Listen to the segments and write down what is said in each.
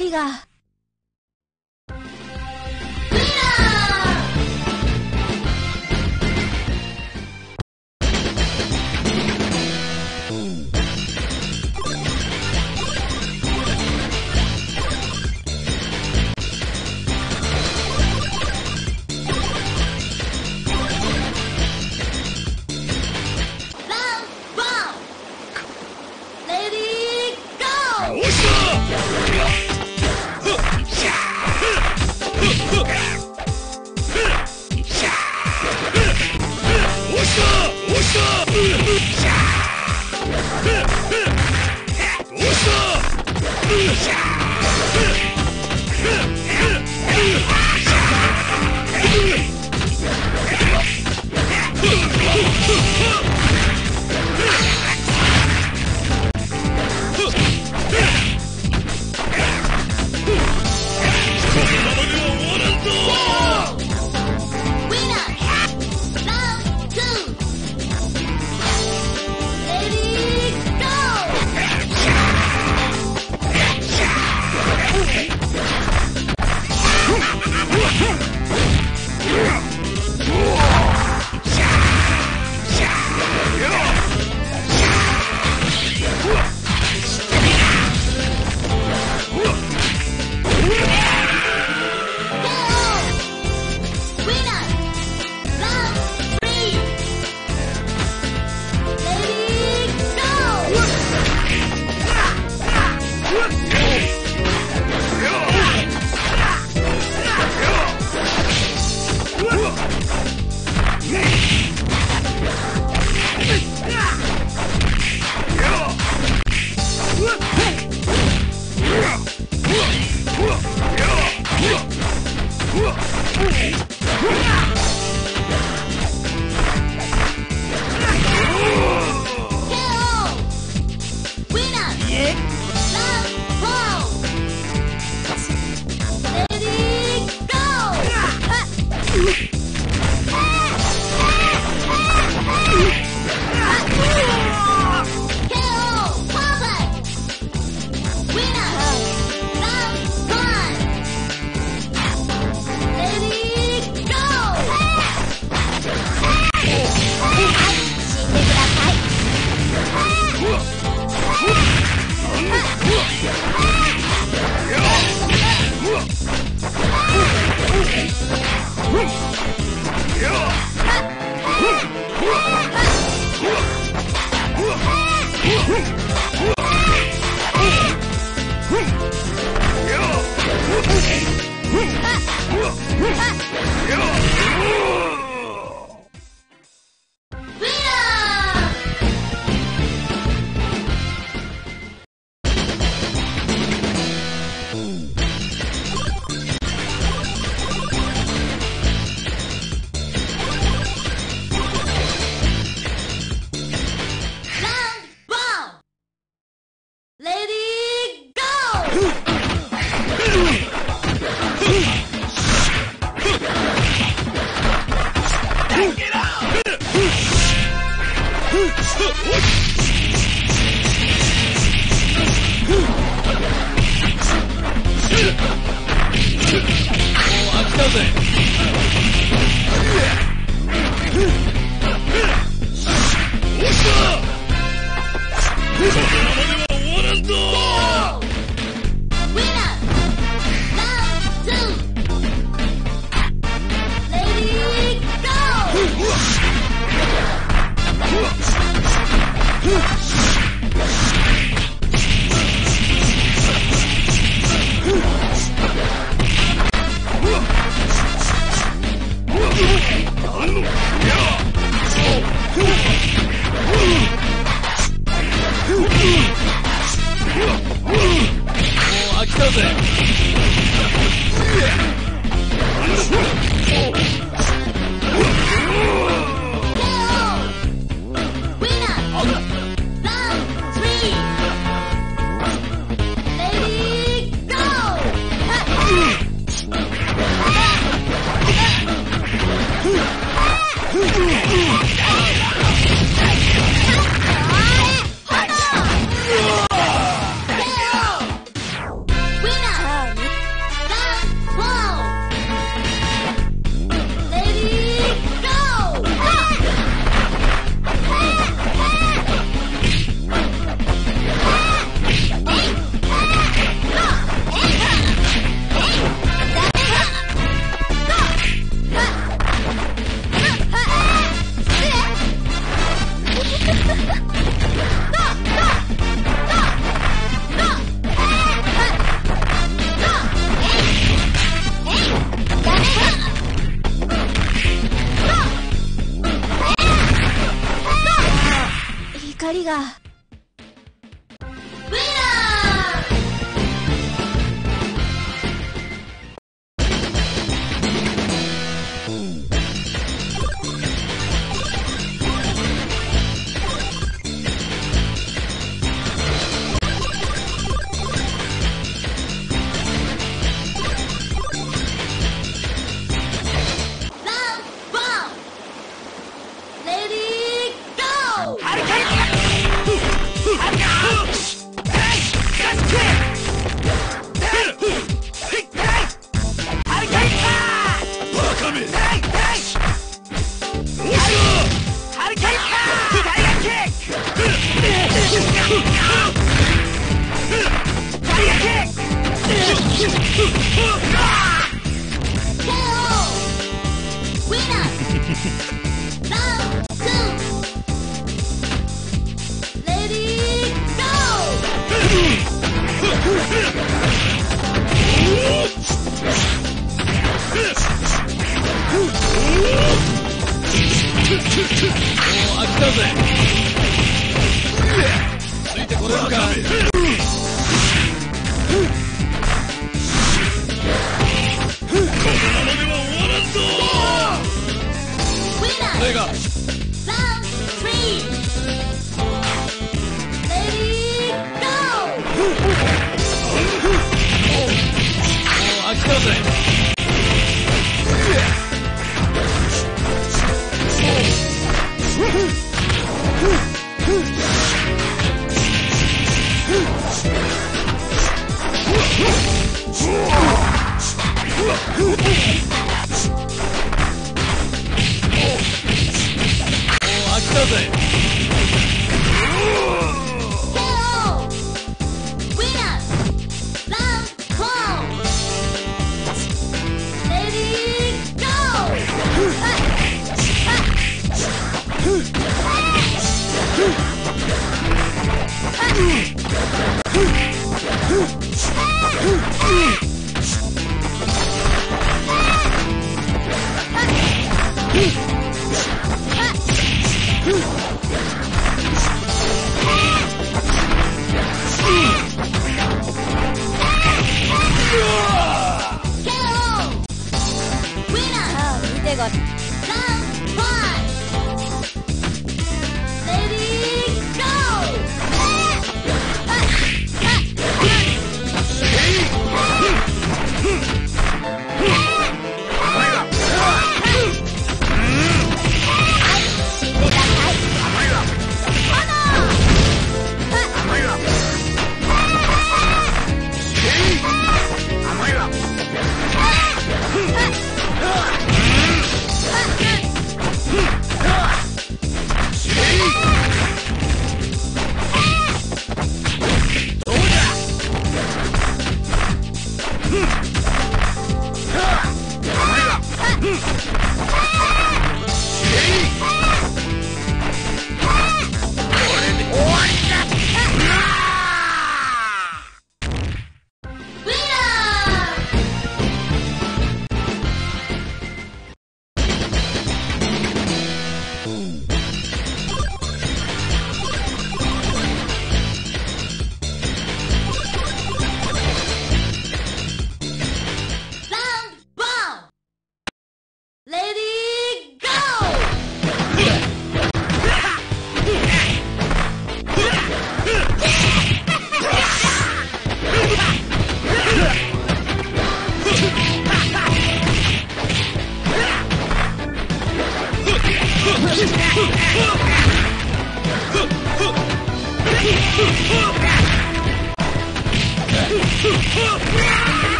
光が。Huh! もう飽きたぜ。ついてこれるか。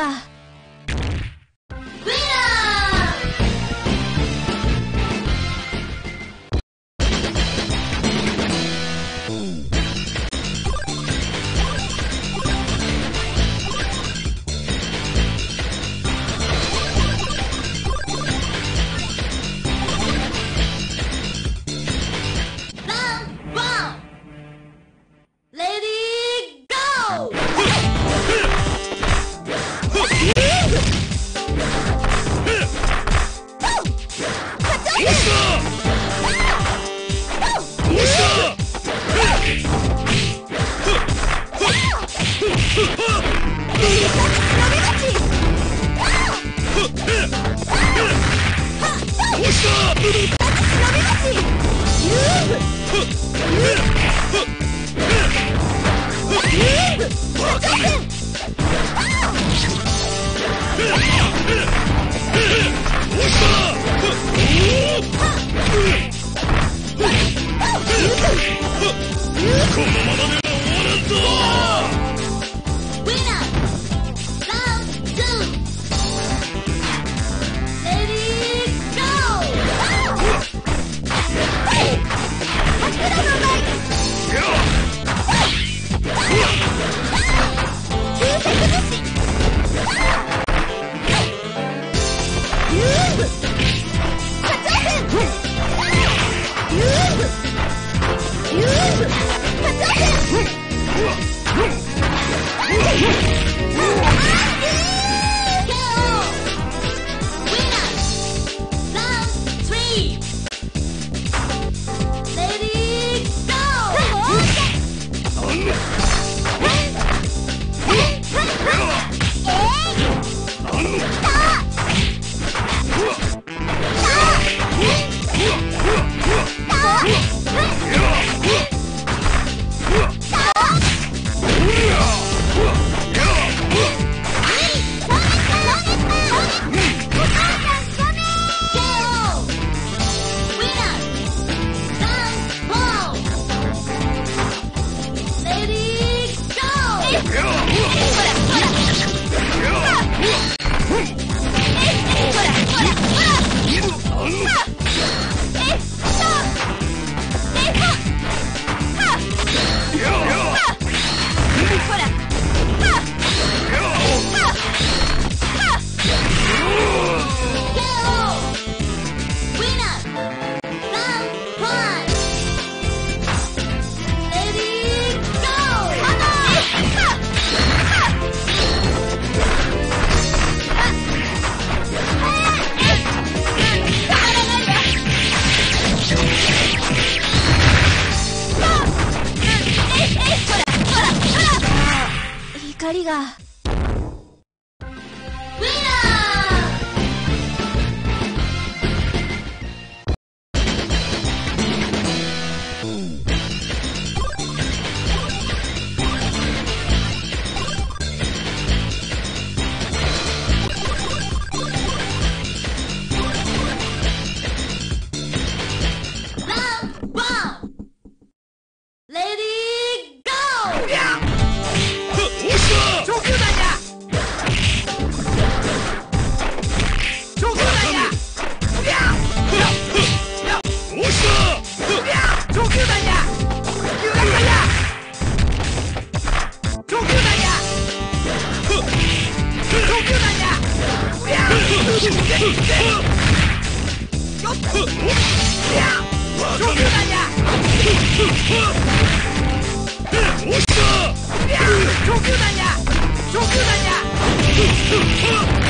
啊！立派な忍び足遊具 Oh! 直だにゃ直だにゃ